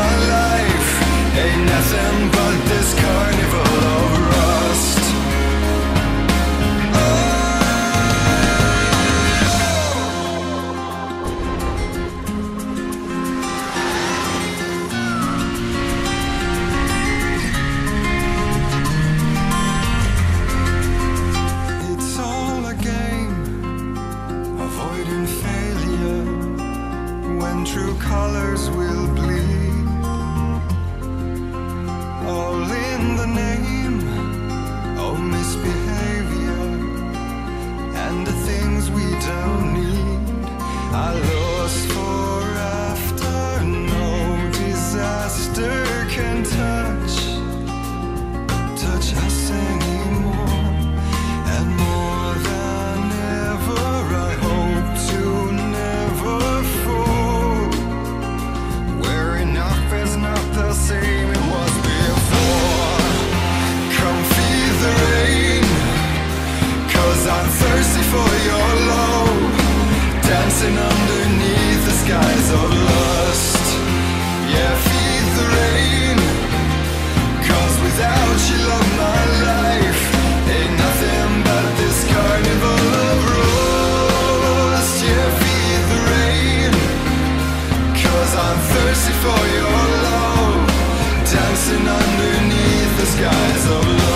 my life ain't nothing but this carnival of rust. Oh. It's all a game, avoiding failure when true colors will bleed. in the name of misbehavior and the things we don't need. I love for your love Dancing underneath the skies of love.